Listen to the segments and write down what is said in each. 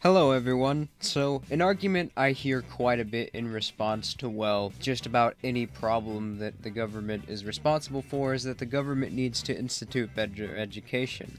Hello everyone. So, an argument I hear quite a bit in response to, well, just about any problem that the government is responsible for is that the government needs to institute better education.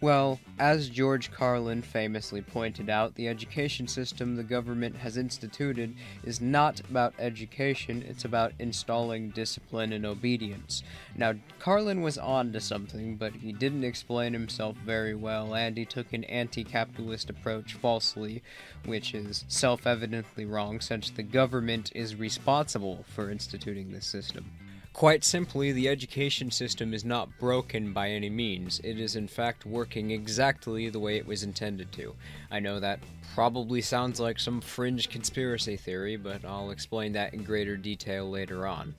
Well, as George Carlin famously pointed out, the education system the government has instituted is not about education, it's about installing discipline and obedience. Now, Carlin was on to something, but he didn't explain himself very well, and he took an anti capitalist approach falsely, which is self evidently wrong since the government is responsible for instituting this system. Quite simply, the education system is not broken by any means. It is in fact working exactly the way it was intended to. I know that probably sounds like some fringe conspiracy theory, but I'll explain that in greater detail later on.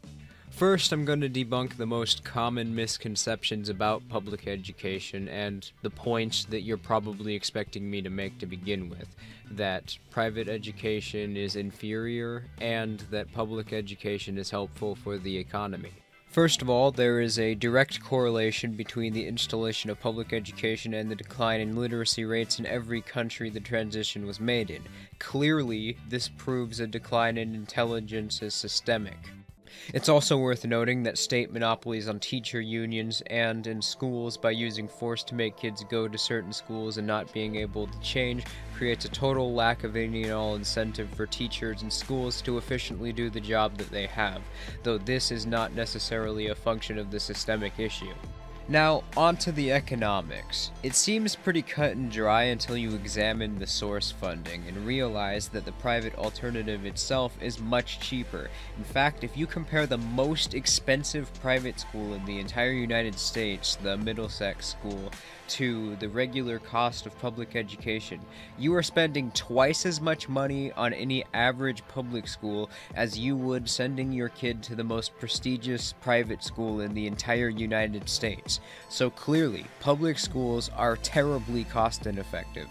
First, I'm going to debunk the most common misconceptions about public education and the points that you're probably expecting me to make to begin with that private education is inferior and that public education is helpful for the economy. First of all, there is a direct correlation between the installation of public education and the decline in literacy rates in every country the transition was made in. Clearly, this proves a decline in intelligence is systemic. It's also worth noting that state monopolies on teacher unions and in schools by using force to make kids go to certain schools and not being able to change creates a total lack of any and all incentive for teachers and schools to efficiently do the job that they have, though this is not necessarily a function of the systemic issue. Now, onto the economics. It seems pretty cut and dry until you examine the source funding and realize that the private alternative itself is much cheaper. In fact, if you compare the most expensive private school in the entire United States, the Middlesex School, to the regular cost of public education, you are spending twice as much money on any average public school as you would sending your kid to the most prestigious private school in the entire United States. So clearly, public schools are terribly cost ineffective.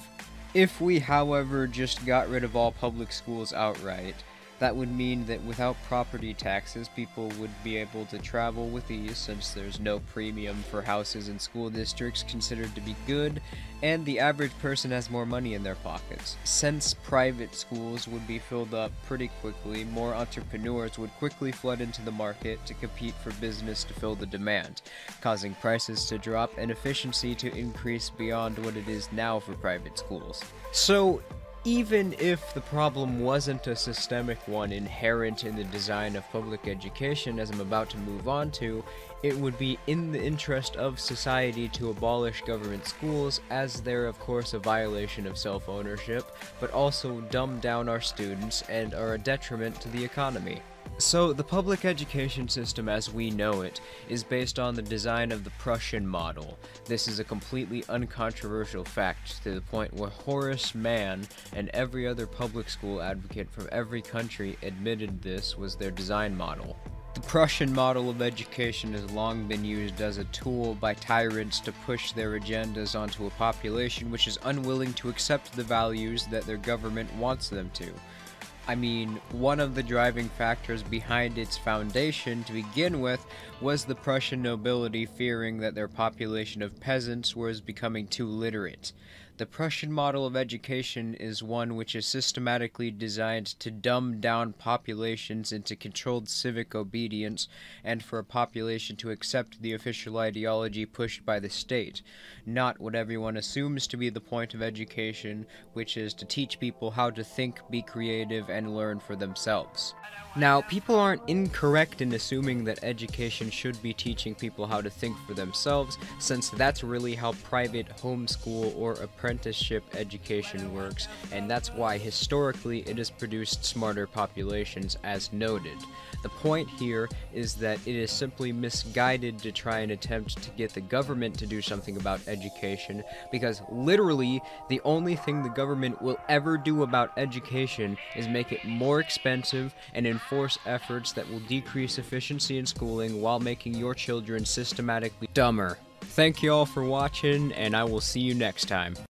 If we, however, just got rid of all public schools outright, that would mean that without property taxes, people would be able to travel with ease since there's no premium for houses in school districts considered to be good, and the average person has more money in their pockets. Since private schools would be filled up pretty quickly, more entrepreneurs would quickly flood into the market to compete for business to fill the demand, causing prices to drop and efficiency to increase beyond what it is now for private schools. So, even if the problem wasn't a systemic one inherent in the design of public education, as I'm about to move on to, it would be in the interest of society to abolish government schools, as they're, of course, a violation of self ownership, but also dumb down our students and are a detriment to the economy. So, the public education system as we know it is based on the design of the Prussian model. This is a completely uncontroversial fact to the point where Horace Mann and every other public school advocate from every country admitted this was their design model. The Prussian model of education has long been used as a tool by tyrants to push their agendas onto a population which is unwilling to accept the values that their government wants them to. I mean, one of the driving factors behind its foundation to begin with was the Prussian nobility fearing that their population of peasants was becoming too literate. The Prussian model of education is one which is systematically designed to dumb down populations into controlled civic obedience and for a population to accept the official ideology pushed by the state, not what everyone assumes to be the point of education, which is to teach people how to think, be creative, and learn for themselves. Now, people aren't incorrect in assuming that education should be teaching people how to think for themselves, since that's really how private homeschool or apprenticeship education works, and that's why historically it has produced smarter populations, as noted. The point here is that it is simply misguided to try and attempt to get the government to do something about education, because literally the only thing the government will ever do about education is make it more expensive and enforce efforts that will decrease efficiency in schooling while making your children systematically dumber. Thank you all for watching, and I will see you next time.